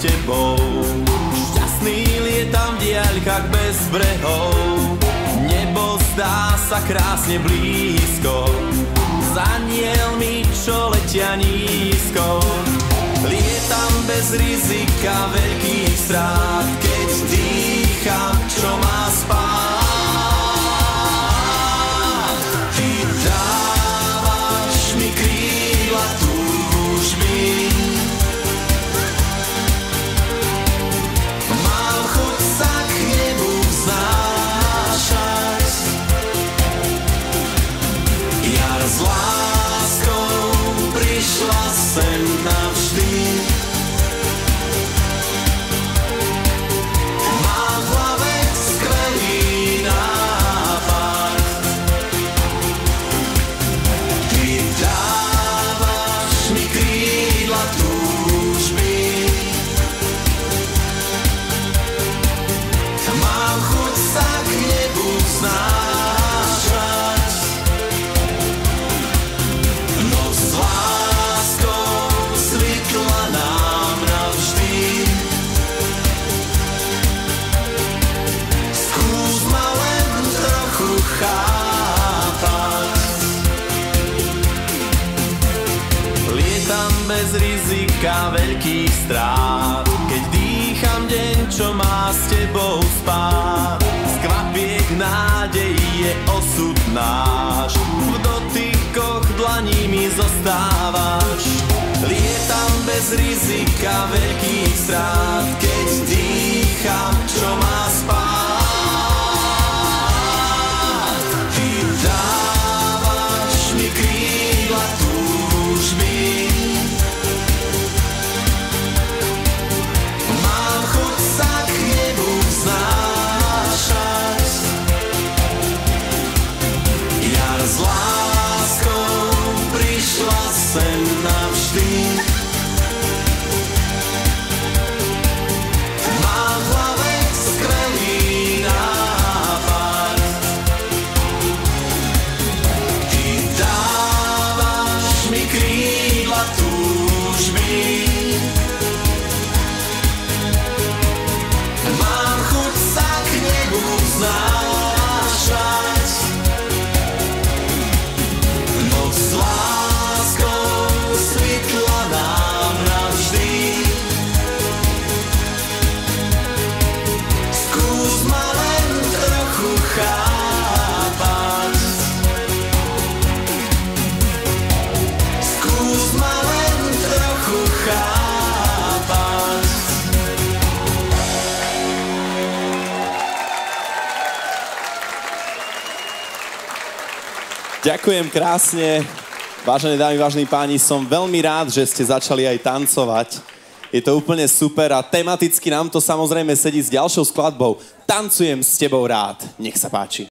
tebou. Šťastný lietam v diaľkách bez brehov. Nebo zdá sa krásne blízko. S anielmi, čo letia nízko. Lietam bez rizika veľkých strát, bez rizika veľkých strát, keď dýcham deň, čo má s tebou spát. Z kvapiek nádejí je osud náš, v dotykoch dlaní mi zostávaš. Lietam bez rizika veľkých strát, tua Ďakujem krásne. Vážené dámy, vážení páni, som veľmi rád, že ste začali aj tancovať. Je to úplne super a tematicky nám to samozrejme sedí s ďalšou skladbou. Tancujem s tebou rád. Nech sa páči.